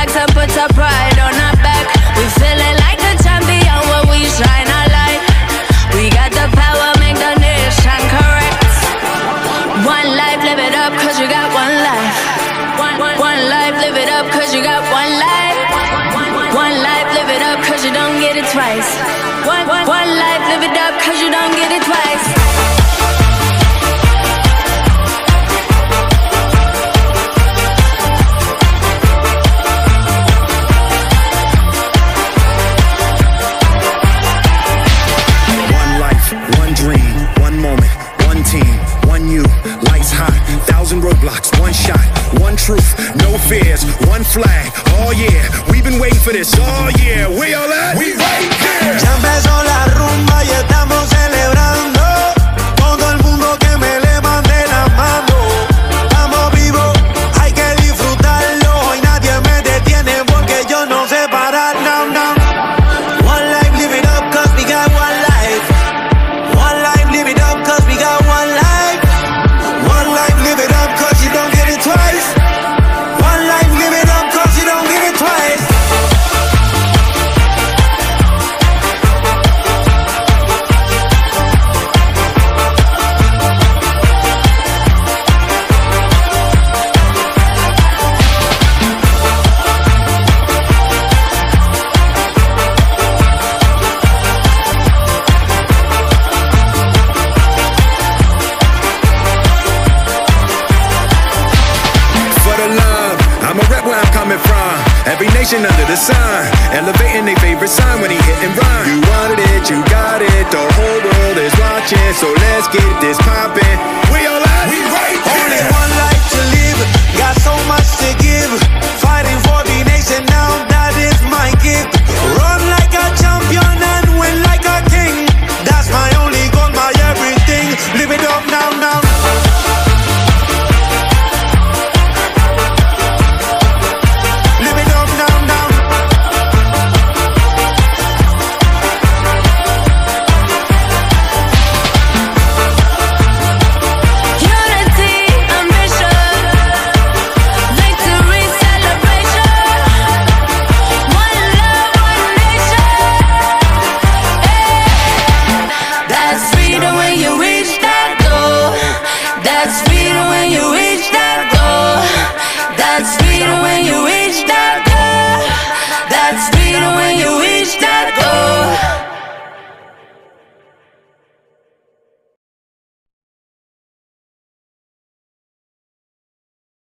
flex and put our pride on our back. We feel it like a champion when we shine our light. We got the power, make the nation correct. One life, live it up, cause you got one life. One, one, one life, live it up, cause you got one life. One life, live it up, cause you don't get it twice. One, one, one life, live it up, fears. One flag, oh yeah. We've been waiting for this all year. We all at? We right here. Ya empezó la rumba y estamos coming from. Every nation under the sun, elevating their favorite sign when he hit and run. You wanted it, you got it, the whole world is watching, so let's get this poppin'.